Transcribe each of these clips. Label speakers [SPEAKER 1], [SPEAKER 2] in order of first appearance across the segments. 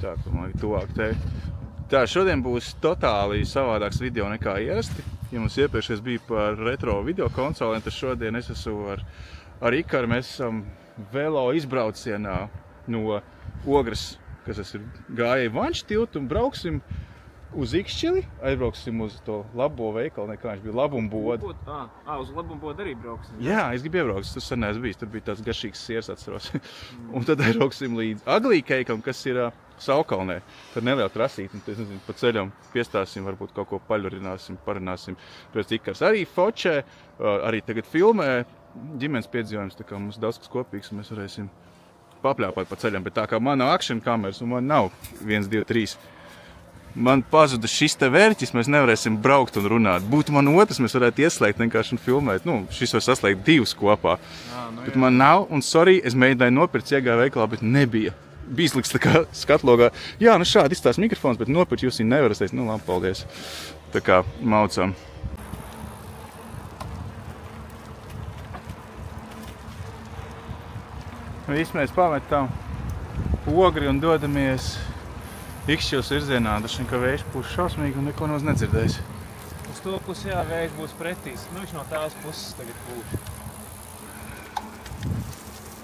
[SPEAKER 1] Tā, ka man ir tuvāk te. Tā, šodien būs totāli savādāks video nekā ierasti. Ja mums iepriekšējais bija par retro video konsolēm, tad šodien es esmu ar, ar Ikaru. Mēs esam velo izbraucienā no Ogres, kas ir gājēju vanšu tiltu un brauksim uz Ikšķili. Aizbrauksim uz to labo veikalu, nekā viņš bija labumboda.
[SPEAKER 2] Ā, ā, uz labumbodu arī brauksim.
[SPEAKER 1] Jā, es gribu iebraukt, tas sen neesmu bijis. Tur bija tāds garšīgs siers, atceros. un tad aizbrauksim līdz Aglīkeikam, kas ir uh, Saukalnē. Tad neliela trasīta, un tad, nezinu, pa ceļam piestāsim, varbūt kaut ko paļurināsim, parunāsim. Pēc ikars arī fočē, uh, arī tagad filmē ģimenes piedzīvojums, tā kā mums daudz kas kopīgs, mēs varēsim papļāpāt pa ceļam. Bet tā kā man nav action kameras, un man nav 1, 2, 3, man pazuda šis te vērķis, mēs nevarēsim braukt un runāt. Būtu man otrs, mēs varētu ieslēgt vienkārši un filmēt. Nu, šis var saslēgt divus kopā.
[SPEAKER 2] Jā, nu,
[SPEAKER 1] Bet man nav, un sorry, es mēģināju nopirkt, iegāju veikalā, bet nebija. Bija slikts tā kā skatlogā. Jā, nu šādi izstāsta mikrofons, bet nopirkt jūs viņu nevarat. Es nu labi, paldies. Tā kā maucam. Viss mēs pametam ogri un dodamies Ikšķils virzienā. Dažs vien, ka vējš pūš šausmīgi un neko nav nedzirdējis.
[SPEAKER 2] Uz to pusi jā, vējš būs pretīs. Nu, viņš no tās puses tagad pūš.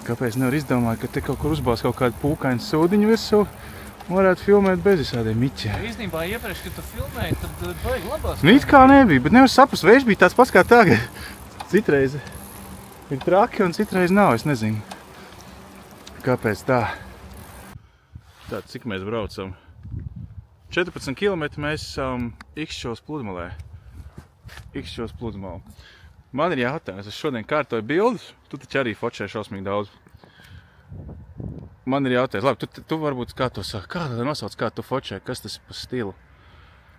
[SPEAKER 1] Kāpēc nevar izdomāt, ka te kaut kur uzbāz kaut kādu pūkainu sūdiņu virsū un varētu filmēt bez visādiem miķiem?
[SPEAKER 2] Īstenībā iepriekš, kad tu filmēji, tad eh, baigi labās.
[SPEAKER 1] Nu, it kā nebija, bet nevar saprast, vējš bija tāds pats kā tagad. Citreiz ir traki un citreiz nav, es nezinu. Kāpēc tā? Tā, cik mēs braucam? 14 km mēs esam Ikšķos pludmalē. Ikšķos pludmalē. Man ir jautājums, es šodien kārtoju bildes, tu taču arī fočē šausmīgi daudz. Man ir jautājums, labi, tu, tu varbūt kā to saki, kā tā nosauc, kā tu fočē, kas tas ir pa stilu?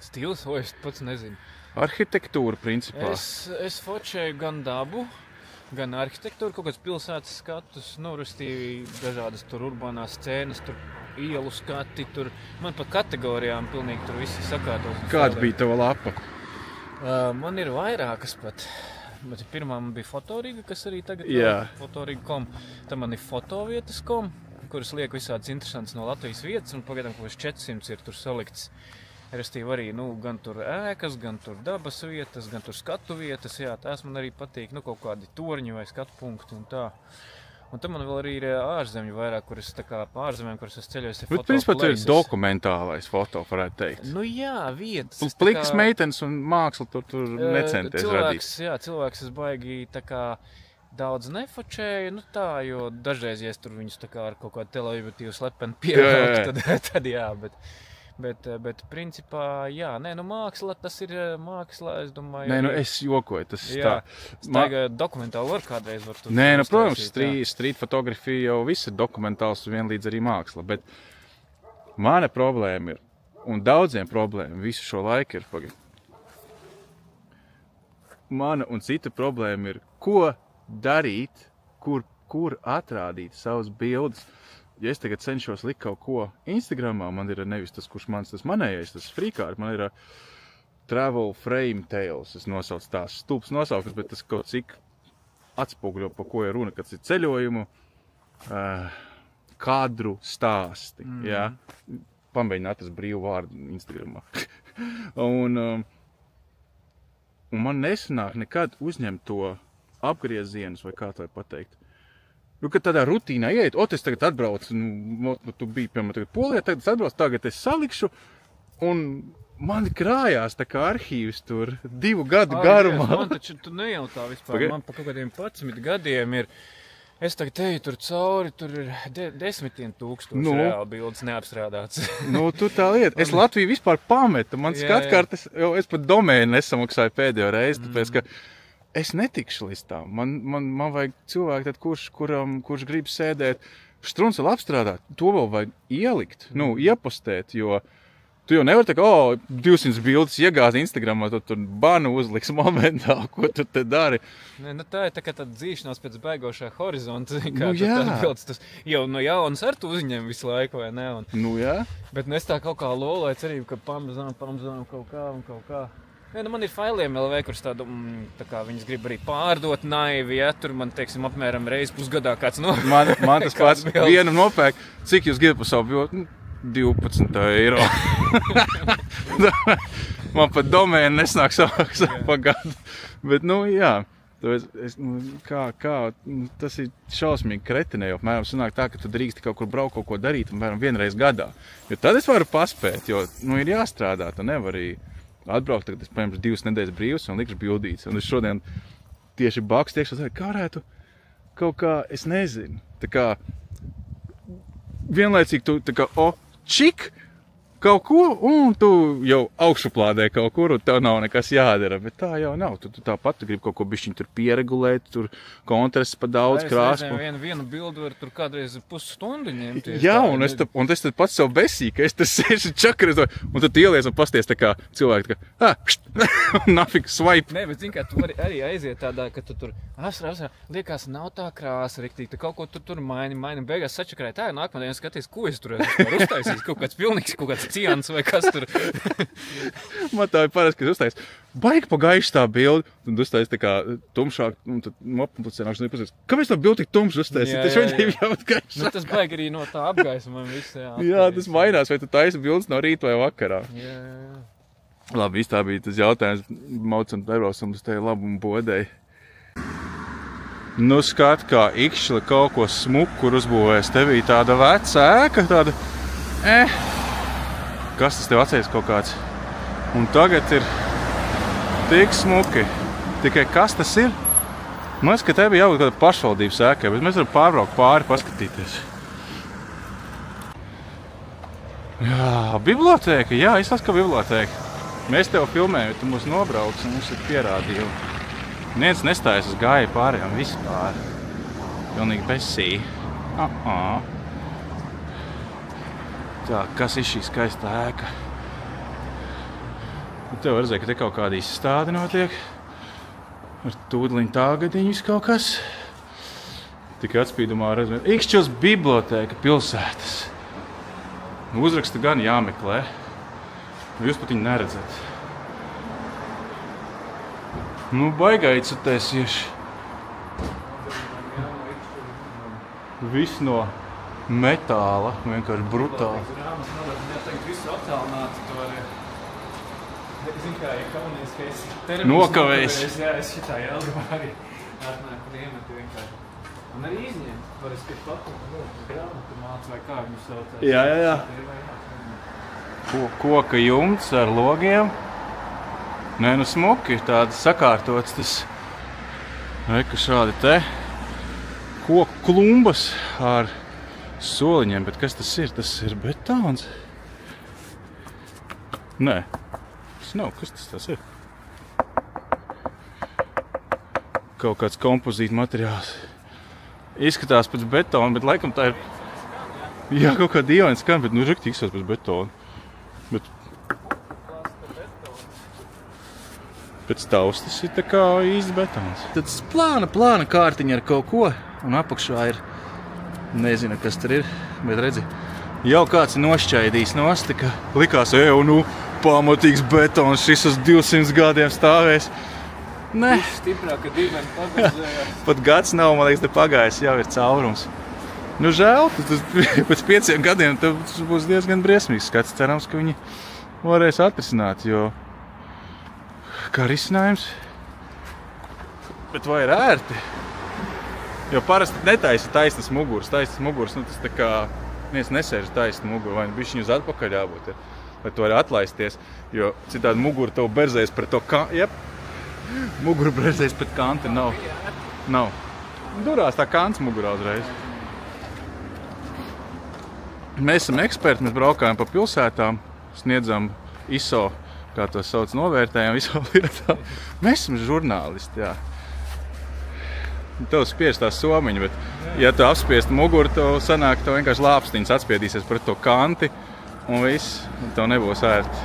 [SPEAKER 2] Stils, o es pats nezinu.
[SPEAKER 1] Arhitektūra principā.
[SPEAKER 2] Es, es fočēju gan dabu, gan arhitektūru, kaut kādas pilsētas skatus, nu, rustīju dažādas tur urbānās scēnas, tur ielu skati, tur man pa kategorijām pilnīgi tur viss un
[SPEAKER 1] Kāda bija tava lapa?
[SPEAKER 2] Uh, man ir vairākas pat. Bet pirmā bija fotorīga, kas arī tagad ir fotorīga.com. Tad man ir fotovietas.com, kuras liek visādas interesantas no Latvijas vietas, un pagaidām kaut kas 400 ir tur salikts. Restīvi arī nu, gan tur ēkas, gan tur dabas vietas, gan tur skatu vietas. Jā, tās man arī patīk. Nu, kaut kādi torņi vai skatu punkti un tā. Un tam man vēl arī ir ārzemju vairāk, kuras tā kā ārzemēm, kuras es ceļoju.
[SPEAKER 1] Bet, principā, tur ir dokumentālais foto, varētu teikt.
[SPEAKER 2] Nu jā, vietas.
[SPEAKER 1] Plikas
[SPEAKER 2] kā-
[SPEAKER 1] meitenes un māksla tur, tur
[SPEAKER 2] Eh,
[SPEAKER 1] necenties radīt.
[SPEAKER 2] cilvēks, jā, cilvēks es baigi tā kā daudz nefočēju, nu tā, jo dažreiz, ja es tur viņus tā kā ar kaut kādu televizīvu slepeni pievelku, tad, tad jā, bet, bet, eh, bet principā, jā, nē, nu māksla, tas ir eh, māksla, es domāju.
[SPEAKER 1] Nē, nu
[SPEAKER 2] arī-
[SPEAKER 1] es jokoju, tas ir
[SPEAKER 2] Jā,
[SPEAKER 1] tā. Ma-
[SPEAKER 2] Tagad dokumentāli var kādreiz var tur
[SPEAKER 1] Nē, nu, protams,
[SPEAKER 2] uztaisīt, jā.
[SPEAKER 1] strī- street fotografija jau viss ir dokumentāls un vienlīdz arī māksla. Bet mana problēma ir, un daudziem problēma visu šo laiku ir, pagaid. Mana un cita problēma ir, ko darīt, kur, kur atrādīt savas bildes. Ja es tagad cenšos likt kaut ko Instagramā, man ir nevis tas, kurš mans tas manējais, tas frīkārt, man ir ā, Travel Frame Tales. Es nosaucu tās stulbs nosaukums, bet tas kaut cik atspoguļo, par ko ir runa, kad ir ceļojumu, uh, kadru stāsti. Mm. Jā, pamēģināt atrast brīvu vārdu Instagram. un, um, un man nesanāk nekad uzņemt to apgriezienus, vai kā tā pateikt. Nu, kad tādā rutīnā ieiet, o, es tagad atbraucu, nu, nu tu biji, piemēram, tagad polijā, tagad es atbraucu, tagad es salikšu, un man krājās tā kā arhīvs tur divu gadu
[SPEAKER 2] Ai,
[SPEAKER 1] garumā.
[SPEAKER 2] Dievs, Man taču tu nejautā vispār.
[SPEAKER 1] Pagaid.
[SPEAKER 2] Man pa kaut kādiem 11 gadiem ir. Es tagad eju tur cauri, tur ir de desmitiem tūkstoši
[SPEAKER 1] Nu.
[SPEAKER 2] reāli bildes neapstrādāts.
[SPEAKER 1] Nu, tu tā lieta. Es Latviju vispār pametu. Man skatkārtas, es pat domēnu nesamaksāju pēdējo reizi, tāpēc, ka es netikšu līdz tam. Man, man, man vajag cilvēku, tad, kurš, kuram, kurš grib sēdēt, vēl apstrādāt. To vēl vajag ielikt, nu, iepostēt, jo tu jau nevari kā, o, 200 bildes iegāzt Instagramā, tad tur banu uzliks momentā, ko tu te dari.
[SPEAKER 2] Nē, nu tā ir tā kā tāda dzīšanās pēc beigošā horizonta. zini,
[SPEAKER 1] Nu
[SPEAKER 2] Kā,
[SPEAKER 1] jā.
[SPEAKER 2] tas tas jau no jaunas ar tu uzņem visu laiku, vai ne? Un,
[SPEAKER 1] Nu, jā.
[SPEAKER 2] bet nu es tā kaut kā loloju cerību, ka pamazām, pamazām kaut kā un kaut kā. Nē, nu man ir failiem LV, kurus tādu, mm, tā kā viņas grib arī pārdot naivi, ja tur man, teiksim, apmēram reizi pusgadā kāds no.
[SPEAKER 1] Man, man tas pats
[SPEAKER 2] bildes?
[SPEAKER 1] vienu nopērk, cik jūs gribat par savu bildi. Nu, 12 eiro. Man pat domēni nesnāk samaksāt pa gadu. Bet, nu, jā. Es, es, nu, kā, kā, nu, tas ir šausmīgi kretinē, apmēram sanāk tā, ka tu drīksti kaut kur braukt, kaut ko darīt, apmēram vienreiz gadā. Jo tad es varu paspēt, jo, nu, ir jāstrādā, tu nevar arī atbraukt, tagad es paņemšu divas nedēļas brīvas un likšu bildītas. Un es šodien tieši baks tiekšu, kā varētu kaut kā, es nezinu, tā kā vienlaicīgi tu tā kā, o, čik, kaut ko, un tu jau augšuplādē kaut kur, un tev nav nekas jādara. Bet tā jau nav. Tu, tu tāpat tu gribi kaut ko bišķiņu tur pieregulēt, tur kontrasts pa daudz krāsu.
[SPEAKER 2] Vienu, vienu bildu var tur kādreiz pusstundu ņemt.
[SPEAKER 1] Jā, tā, un es, ta, un es tad pats sev besīju, ka es tas sēžu čakars, un tad ielies un pasties tā kā cilvēki, tā kā, ah, nafik swipe.
[SPEAKER 2] Nē, bet zini, kā tu vari arī aiziet tādā, ka tu tur asra, asra, liekas, nav tā krāsa riktīgi, tu kaut ko tu tur maini, maini, beigās sačakarēji tā, nākamā dienā skaties, ko es tur esmu uztaisījis, kaut kāds pilnīgs, kaut kāds cians vai kas tur.
[SPEAKER 1] Man tā ir parasti, kad uztais. Baigi pagaiši tā bilde, un uztais tā kā tumšāk, un tad noplicināšu nepazīst. Kāpēc tā bilde tik tumša uztais? Tas viņiem jau gaišs.
[SPEAKER 2] Nu, tas baigi arī no tā apgaisma viss. Jā,
[SPEAKER 1] jā, tas mainās, vai tu taisi bildes no rīta vai vakarā.
[SPEAKER 2] Jā, jā, jā.
[SPEAKER 1] Labi, tā bija tas jautājums. Maucam, nebraucam uz tevi labumu bodēji. Nu, skat, kā ikšķi kaut ko smuku uzbūvēs. Te bija tāda veca ēka, tāda, eh, kas tas tev atceries kaut kāds. Un tagad ir tik smuki. Tikai kas tas ir? Man liekas, ka te bija jābūt kāda pašvaldības ēkai, bet mēs varam pārbraukt pāri, paskatīties. Jā, bibliotēka, jā, izskatās, ka bibliotēka. Mēs tev filmējam, tu mūs nobrauc un mums ir pierādījumi. Neviens nestājas uz gāju pārējām vispār. Pilnīgi besī. Uh -uh. Tā, kas ir šī skaistā ēka? Un te var redzēt, ka te kaut kāda izstāde notiek. Ar tūdliņu tāgadiņu kaut kas. Tikai atspīdumā redzēt, Ikšķos bibliotēka pilsētas. Uzraksta gan jāmeklē. Jūs pat viņu neredzat. Nu, baigā icutēsieši. Viss no metāla, vienkārši brutāli. Nokavējis.
[SPEAKER 2] Jā, es šitā jēlgā arī atnāku un iemetu vienkārši. Un arī izņemt, parasti, kad papu grāmatu māca vai kā viņu sauc.
[SPEAKER 1] Jā, jā, jā. Ko, koka jumts ar logiem. Nē, nu smuki, tāds sakārtots tas. Eka šādi te. Koku klumbas ar soliņiem, bet kas tas ir? Tas ir betons. Nē, tas nav. Kas tas, tas ir? Kaut kāds kompozīta materiāls. Izskatās pēc betona, bet laikam tā ir. Jā, kaut kā dīvaini skan, bet nu rīktīgi izskatās pēc betona. Bet pēc taustas ir tā kā īsts betons. Tad plāna, plāna kārtiņa ar kaut ko, un apakšā ir Nezinu, kas tur ir, bet redzi, jau kāds ir nošķaidījis nosti, ka likās, ej, nu, pamatīgs betons, šis uz 200 gadiem stāvēs. Nē,
[SPEAKER 2] stiprāk, ka dīvaini pagājās.
[SPEAKER 1] Pat gads nav, man liekas, te pagājis, jau ir caurums. Nu, žēl, tas pēc pieciem gadiem tas būs diezgan briesmīgs skats. Cerams, ka viņi varēs atrisināt, jo kā risinājums, bet vai ir ērti? Jo parasti netaisa taisnas muguras. Taisnas muguras, nu, tas tā kā viens nesēž taisnu muguru, vai nu bišķiņu uz atpakaļ jābūt, ir, lai tu vari atlaisties. Jo citādi mugura tev berzēs pret to kantu. Yep. Mugura berzēs pret kantu nav. nav. Durās tā kants mugurā uzreiz. Mēs esam eksperti, mēs braukājam pa pilsētām, sniedzam ISO, kā to sauc, novērtējam ISO lietām. Mēs esam žurnālisti, jā. Tev spiež tā somiņa, bet, ja tu apspiest muguru, tev sanāk, tev vienkārši lāpstiņas atspiedīsies pret to kanti un viss, un tev nebūs ērti.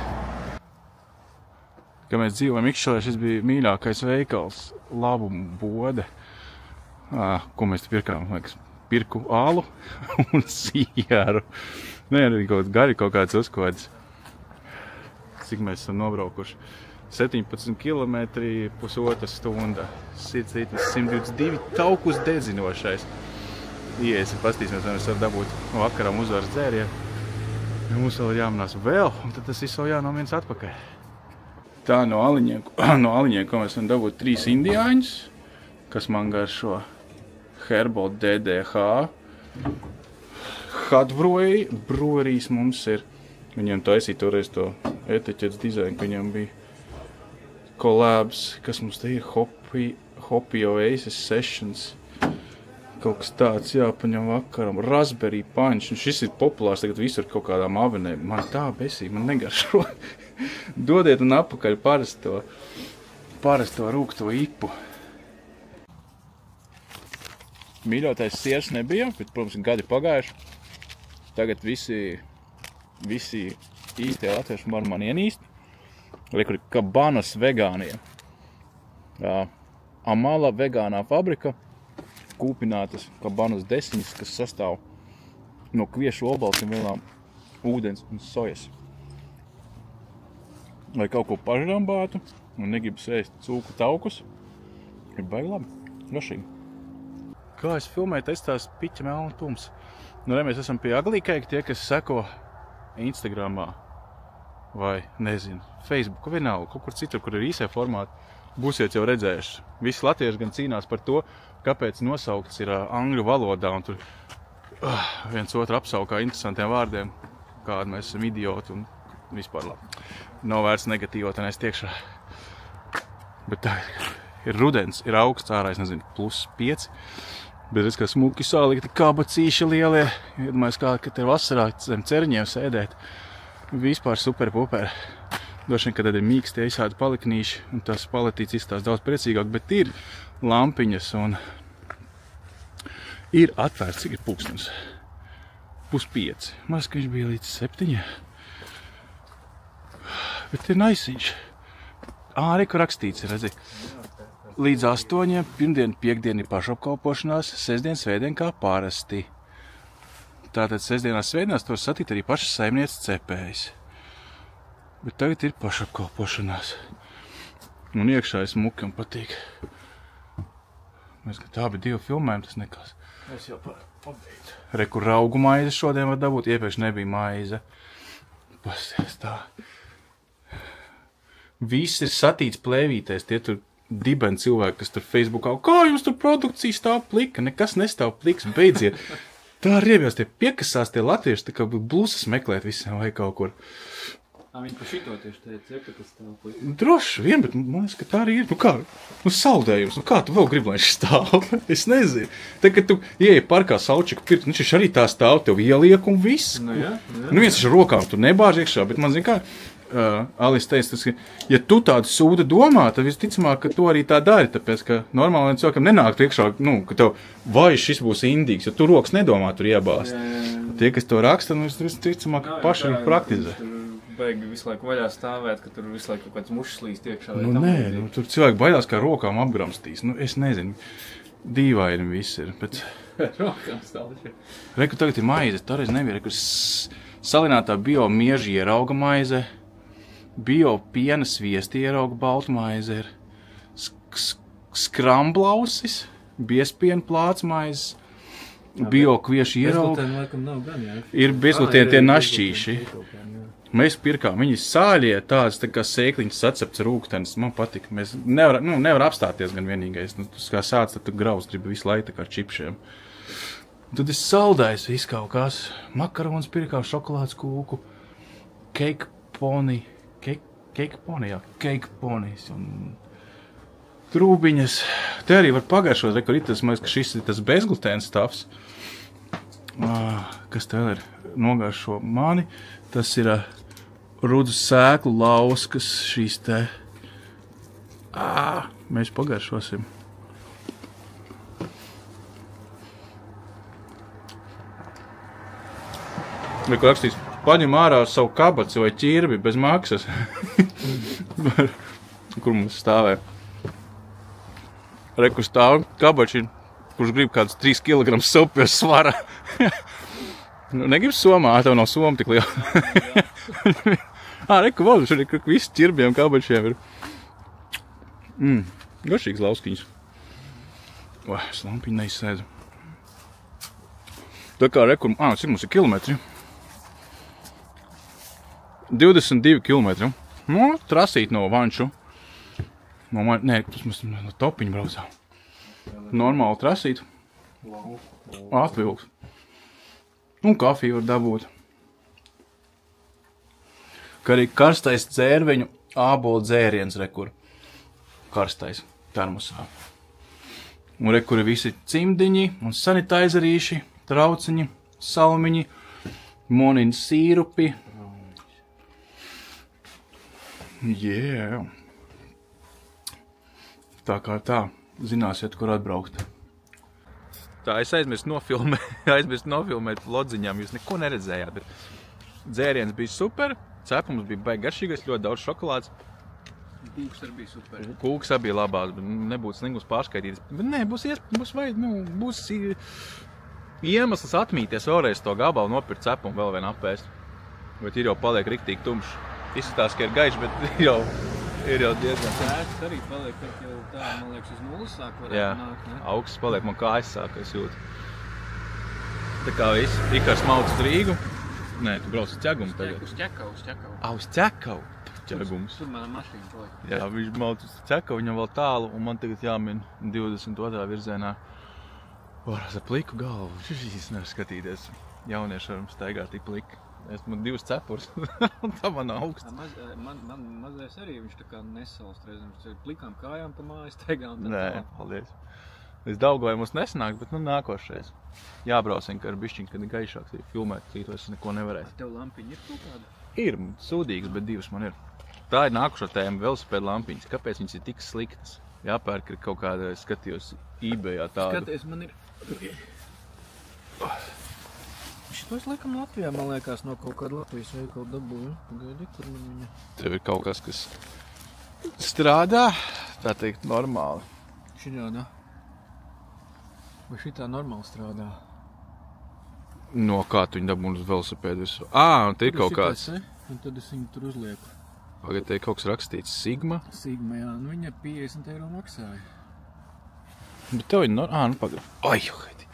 [SPEAKER 1] Kad mēs dzīvojam Ikšķelē, šis bija mīļākais veikals, labumu bode, ko mēs te pirkām, liekas, pirku alu un sieru. Nē, arī kaut gari kaut kāds uzkods. Cik mēs esam nobraukuši. 17 km, pusotra stunda. 122 taukus dedzinošais. Iesi, pastīsimies, vai mēs varam dabūt no vakaram uzvaras dzērienu. Ja mums vēl ir jāmanās vēl, un tad tas viss vēl jānomienas atpakaļ. Tā no aliņiem, no aliņiem, ko mēs varam dabūt trīs indiāņus, kas man garšo Herbal DDH. Hadbroji, brojerīs mums ir. Viņiem taisīja toreiz to etiķetes dizainu, ka viņiem bija kolābs, kas mums te ir Hopi, Hopi Oasis Sessions. Kaut kas tāds jāpaņem vakaram. Raspberry punch. Un šis ir populārs tagad visur kaut kādām avenēm. Man tā besī, man negaršo. Dodiet un apakaļ parasto, parasto rūkto ipu. Mīļotais siers nebija, bet, protams, gadi pagājuši. Tagad visi, visi īstie latvieši var man ienīst. Liek, ir kabanas vegāniem. Uh, Amala vegānā fabrika kūpinātas kabanas desiņas, kas sastāv no kviešu obaltiem vielām, ūdens un sojas. Lai kaut ko pažrambātu un negribas ēst cūku taukus, ir baigi labi, garšīgi. Kā es filmēju, tas tās piķa melna tums. Nu, re, mēs esam pie aglīkaika, tie, kas seko Instagramā vai, nezinu, Facebook, vienalga, kaut kur citur, kur ir īsē formāti, būsiet jau redzējuši. Visi latvieši gan cīnās par to, kāpēc nosaukts ir angļu valodā, un tur uh, viens otru apsaukā interesantiem vārdiem, kādi mēs esam idioti un vispār labi. Nav vērts negatīvot, un es tiekšā. Bet tā ir rudens, ir augsts ārā, es nezinu, plus 5. Bet es kā smuki salikti kabacīši lielie, iedomājos kā, ka te vasarā zem cerņiem sēdēt. Vispār super puper. Droši vien, ka tad ir mīkstie visādi paliknīši, un tas paletīts izstās daudz priecīgāk, bet ir lampiņas un ir atvērts, cik ir pūkstens. Pus pieci. Maz, ka viņš bija līdz septiņi. Bet ir naisiņš. Ā, re, kur rakstīts, redzi. Līdz astoņiem, pirmdien, piekdien ir pašapkalpošanās, sestdien, svētdien kā parasti. Tātad sestdienās, svētdienās to var satikt arī pašas saimnieces cepējas. Bet tagad ir pašapkalpošanās. Un iekšā es mukam patīk. Mēs, ka tā bija divi filmējumi, tas nekas.
[SPEAKER 2] Es jau pabeidzu.
[SPEAKER 1] Reku raugu maizi šodien var dabūt, iepriekš nebija maize. Pasties tā. Viss ir satīts plēvītēs, tie tur dibeni cilvēki, kas tur Facebookā, kā jums tur produkcija stāv plika, nekas nestāv pliks, beidziet. Tā riebjās tie piekasās tie latvieši, tā kā blūzas meklēt visiem vai kaut kur.
[SPEAKER 2] Ā, viņi pa šito tieši teica, ka tas tā plika.
[SPEAKER 1] Droši vien, bet man liekas, ka tā arī ir. Nu kā, nu saldējums, nu kā tu vēl gribi, lai viņš stāv? es nezinu. Tad, kad tu ieej parkā saučiku pirkt, nu viņš arī tā stāv, tev ieliek un viss.
[SPEAKER 2] Nu, jā, jā.
[SPEAKER 1] Nu viens ar rokām tu nebāž iekšā, bet man zina kā. Uh, Alis teica, tas, ka, ja tu tādu sūdu domā, tad visticamāk, ka tu arī tā dari. Tāpēc, ka normāli cilvēkam nenāk iekšā, nu, ka tev vai šis būs indīgs, jo tu rokas nedomā tur iebāzt.
[SPEAKER 2] Jā, jā, jā.
[SPEAKER 1] Tie, kas to raksta, nu, visticamāk, paši arī praktizē.
[SPEAKER 2] Beigi visu laiku vaļā stāvēt, ka tur visu laiku kaut kāds mušas līst iekšā.
[SPEAKER 1] Nu, nē,
[SPEAKER 2] līdzīgi.
[SPEAKER 1] nu, tur cilvēki baidās, ka rokām apgramstīs. Nu, es nezinu, dīvaini viss ir. Bet...
[SPEAKER 2] Rokām stāv taču.
[SPEAKER 1] Reku tagad ir maize, toreiz nebija. Reku salinātā bio mieži ierauga maize, bio piena sviesti ierauga baltu maize, ir sk sk skramblausis, biespiena plāts maizes, bio kvieši ierauga.
[SPEAKER 2] Bezglutēna laikam nav gan, jā.
[SPEAKER 1] Ir bezglutēni tie našķīši. Mēs pirkām viņas sāļie, tādas tā kā sēkliņas sacepts rūktenis. Man patika. Mēs nevaram nu, nevar apstāties gan vienīgais. Nu, tas kā sāc, tad tu grauz gribi visu laiku tā kā čipšiem. Tad es saldēju visu kaut kas. Makarons pirkām, šokolādes kūku, cake pony, pony, jā, ponijas un trūbiņas. Te arī var pagaršot, re, kur ir tas, liekas, ka šis ir tas bezglutēns stāvs. Ah, Kas te ir nogaršo mani? Tas ir ā, rudu sēklu lauskas šīs te. Ah, Mēs pagaršosim. Neko rakstīs, paņem ārā savu kabaci vai ķirbi bez maksas. Kur mums stāvē? Reku stāv kabači, kurš grib kādus 3 kg sopjas svara. nu, negrib somā, tev nav soma tik liela. Ā, reku vēl, šur ir visi ķirbiem kabačiem ir. Mm, garšīgs lauskiņš. Vai, es lampiņu neizsēdu. Tā kā reku, ā, cik mums ir kilometri? 22 km. Nu, trasīt no Vanču. No man, nē, tas mums no topiņa braucām. Normāli trasīt. Atvilks. Un kafiju var dabūt. Kā arī karstais dzērveņu ābolu dzēriens, rekur. Karstais termosā. Un rekur ir visi cimdiņi un sanitaizerīši, trauciņi, salmiņi, monina sīrupi. Jā. Tā kā tā, zināsiet, kur atbraukt. Tā, es aizmirsu nofilmēt, aizmirsu nofilmēt lodziņām, jūs neko neredzējāt, bet dzēriens bija super, cepums bija baigi garšīgais, ļoti daudz šokolādes.
[SPEAKER 2] Kūks arī bija super.
[SPEAKER 1] Kūks abi bija labās, bet nebūtu slingums pārskaitīts. Bet nē, būs, iesp... būs, vai, nu, būs i- iemesls atmīties vēlreiz to gabalu, nopirkt cepumu vēl vienu apēst. Bet ir jau paliek riktīgi tumšs. Izskatās, ka ir gaišs, bet jau, ir jau diezgan.
[SPEAKER 2] Sēsts arī paliek, kad jau tā, man liekas, uz nulles sāk varētu
[SPEAKER 1] Jā,
[SPEAKER 2] nākt, ne?
[SPEAKER 1] augsts paliek, man kājas sāk, es jūtu. Tā kā viss, Ikars mauc uz Rīgu. Nē, tu brauc uz ķegumu tagad.
[SPEAKER 2] Uz ķekau, uz ķekau.
[SPEAKER 1] Ā, uz ķekavu. Ķegums.
[SPEAKER 2] Tur mana mašīna paliek.
[SPEAKER 1] Jā, viņš mauc uz ķekavu, viņam vēl tālu, un man tagad jāmin 22. virzienā. Varās ar pliku galvu. Šis nevar skatīties. Jaunieši varam staigāt tik pliki. Esmu divas cepures, un tā man augsts.
[SPEAKER 2] Tā Maz, eh, man, man mazais arī viņš tā kā nesalst reizēm. Viņš ar plikām kājām pa mājas steigā un tā
[SPEAKER 1] Nē,
[SPEAKER 2] tālāk.
[SPEAKER 1] paldies. Līdz Daugavai mums nesanāk, bet nu nākošais. Jābrauc vienkārši ar bišķiņu, kad ir gaišāks, ja filmēt, citos es neko nevarēšu.
[SPEAKER 2] Tev lampiņa ir kaut kāda?
[SPEAKER 1] Ir sūdīgs, bet divas man ir. Tā ir nākošā tēma, velosipēda lampiņas. Kāpēc viņas ir tik sliktas? Jāpērk ir kaut kāda, es skatījos, eBayā tāda.
[SPEAKER 2] Skaties, man ir... Šitos laikam Latvijā, man liekas, no kaut kāda Latvijas veikala dabūju. Gaidi, kur man viņa...
[SPEAKER 1] Tev ir kaut kas, kas strādā, tā teikt, normāli.
[SPEAKER 2] Šitā, Vai šitā normāli strādā?
[SPEAKER 1] No kā tu viņu dabūji uz velosipēdu visu? Ā, un te ir kaut kāds,
[SPEAKER 2] Ne? Un tad es viņu tur uzlieku.
[SPEAKER 1] pagad, te ir kaut kas rakstīts Sigma.
[SPEAKER 2] Sigma, jā, nu viņa 50 eiro maksāja.
[SPEAKER 1] Bet tev ir, nor... ā, nu pagad. Ai, haidi.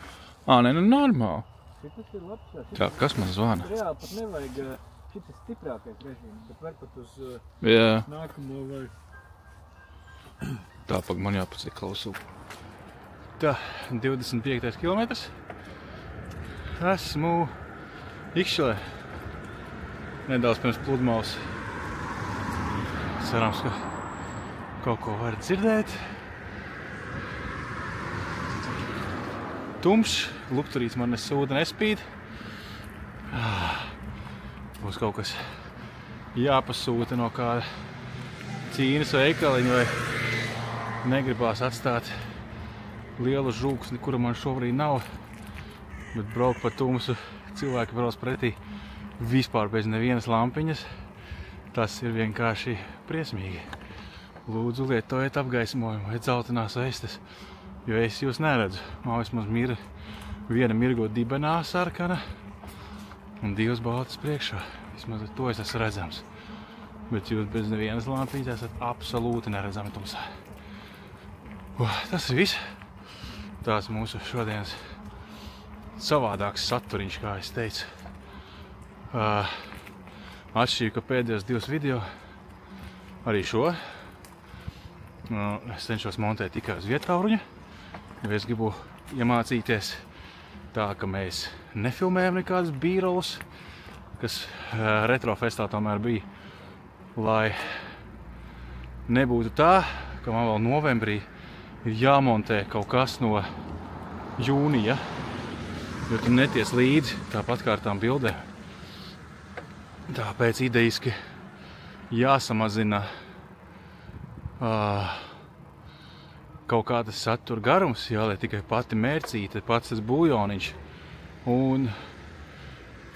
[SPEAKER 1] Ā, nē, nu normāli.
[SPEAKER 2] Šitas ir labs, jā.
[SPEAKER 1] Tā, kas man zvana?
[SPEAKER 2] Reāli pat nevajag šitas stiprākais režīms, bet var pat uz
[SPEAKER 1] Jā,
[SPEAKER 2] nākamo vai...
[SPEAKER 1] tā pag man jāpacīt klausu. Tā, 25. kilometrs. Esmu Ikšķelē. Nedaudz pirms pludmales. Cerams, ka kaut ko var dzirdēt. Tumšs, lukturīts man nesūda, nespīd. Ah, Būs kaut kas jāpasūta no kāda Ķīnas veikaliņa vai negribās atstāt lielu žūksni, kura man šobrīd nav. Bet braukt pa tumsu, cilvēki brauc pretī vispār bez nevienas lampiņas. Tas ir vienkārši briesmīgi. Lūdzu, lietojiet apgaismojumu vai dzeltenās vestes, jo es jūs neredzu. Man vismaz mir, viena mirgo dibenā sarkana un divas baltas priekšā. Vismaz to es esmu redzams. Bet jūs bez nevienas lampiņas esat absolūti neredzami tumsā. Uh, tas ir viss. Tās mūsu šodienas savādāks saturiņš, kā es teicu. Uh, atšķirīgi, ka pēdējos divos video, arī šo, uh, es cenšos montēt tikai uz vietauruņa, jo es gribu iemācīties tā, ka mēs nefilmējam nekādus bīrolus, kas uh, retrofestā tomēr bija, lai nebūtu tā, ka man vēl novembrī ir jāmontē kaut kas no jūnija, jo tu neties līdzi tāpat kā ar tām bildēm. Tāpēc idejiski jāsamazina uh, kaut kādas satura garums, jāliek tikai pati mērcīte, pats tas buļļoniņš. Un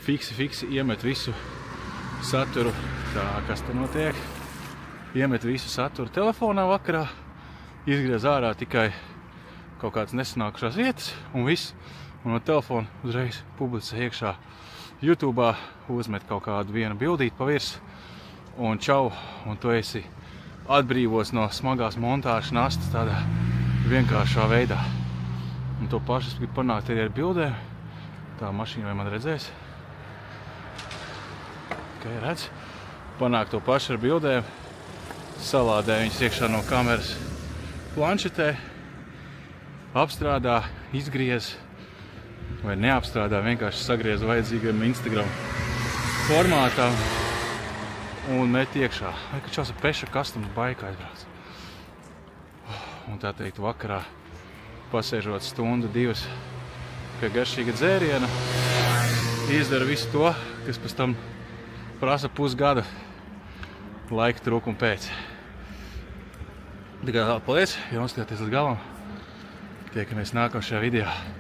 [SPEAKER 1] fiksi, fiksi iemet visu saturu, tā kas tur notiek. Iemet visu saturu telefonā vakarā, izgriez ārā tikai kaut kādas nesanākušās vietas un viss. Un no telefona uzreiz publicē iekšā YouTube, uzmet kaut kādu vienu bildīti pa virsmu un čau, un tu esi atbrīvots no smagās montāžas nastas tādā vienkāršā veidā. Un to pašu es gribu panākt arī ar bildēm. Tā mašīna vai man redzēs? Tikai redz. panāk to pašu ar bildēm, salādē viņas iekšā no kameras planšetē, apstrādā, izgriez vai neapstrādā, vienkārši sagriez vajadzīgam Instagram formātam un met iekšā. Vai, ka čās ir peša kastums baika aizbrauc. Un tā teikt, vakarā pasēžot stundu, divas pie garšīga dzēriena, izdara visu to, kas pēc tam prasa pusgada laika trūkumu pēc. Tā kā paldies, ja uzstājāties līdz galam. Tiekamies nākošajā video.